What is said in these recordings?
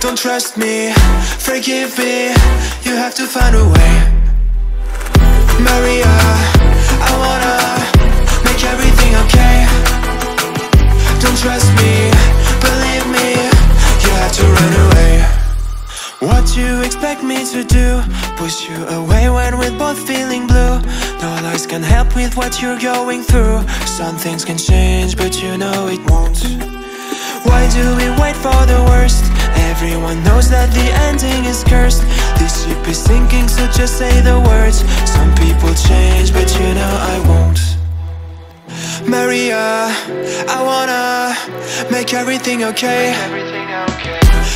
don't trust me, forgive me. You have to find a way. Maria, I wanna make everything okay. Don't trust me, believe me. You have to run away. What you expect me to do? Push you away when we're both feeling blue. No lies can help with what you're going through. Some things can change but you know it won't why do we wait for the worst? Everyone knows that the ending is cursed. This ship is sinking, so just say the words. Some people change, but you know I won't. Maria, I wanna make everything okay.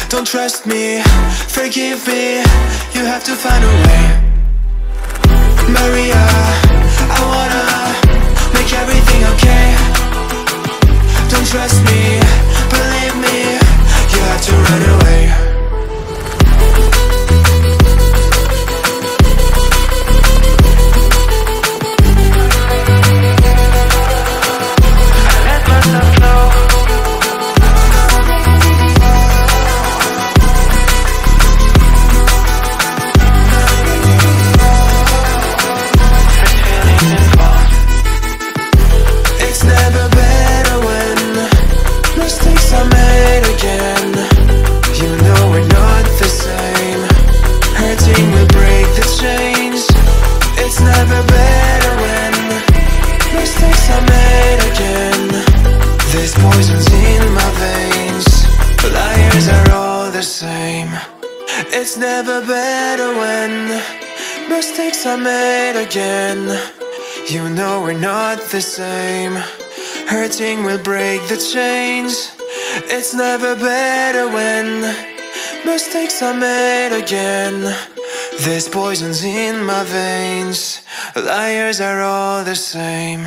Don't trust me, forgive me. You have to find a way. Maria, I wanna make everything okay Don't trust me It's never better when mistakes are made again. You know we're not the same. Hurting will break the chains. It's never better when Mistakes are made again. There's poisons in my veins. Liars are all the same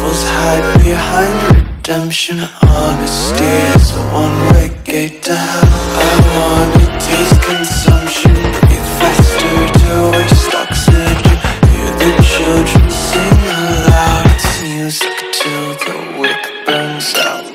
devils hide behind redemption. Honesty is a one-way gate to hell. I wanna taste consumption. Breathe faster to waste oxygen. Hear the children sing aloud. It's music till the wick burns out.